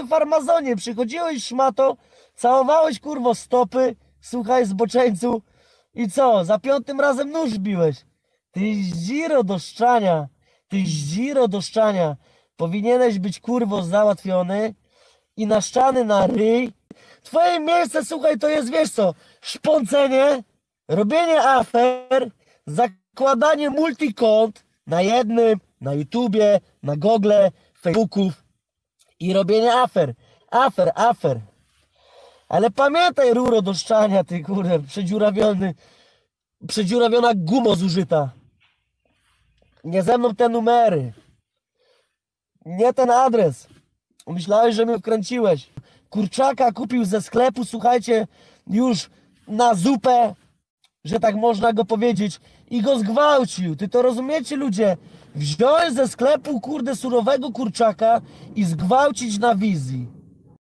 ty farmazonie, przychodziłeś szmato, całowałeś kurwo stopy, słuchaj zboczeńcu i co, za piątym razem nóż biłeś. Ty zdziro do szczania, ty zdziro do szczania. Powinieneś być kurwo załatwiony i naszczany na ryj. Twoje miejsce, słuchaj, to jest, wiesz co, szpącenie, robienie afer, zakładanie multikont na jednym, na YouTubie, na Google, Facebooków i robienie afer, afer, afer. Ale pamiętaj, ruro do szczania, ty kurde, przedziurawiony, przedziurawiona gumo zużyta. Nie ze mną te numery. Nie ten adres. Myślałeś, że mnie wkręciłeś. Kurczaka kupił ze sklepu, słuchajcie, już na zupę, że tak można go powiedzieć, i go zgwałcił. Ty to rozumiecie, ludzie? Wziąć ze sklepu, kurde, surowego kurczaka i zgwałcić na wizji.